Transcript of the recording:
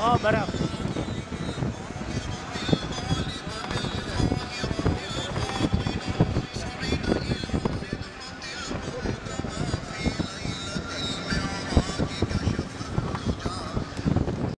Oh, better.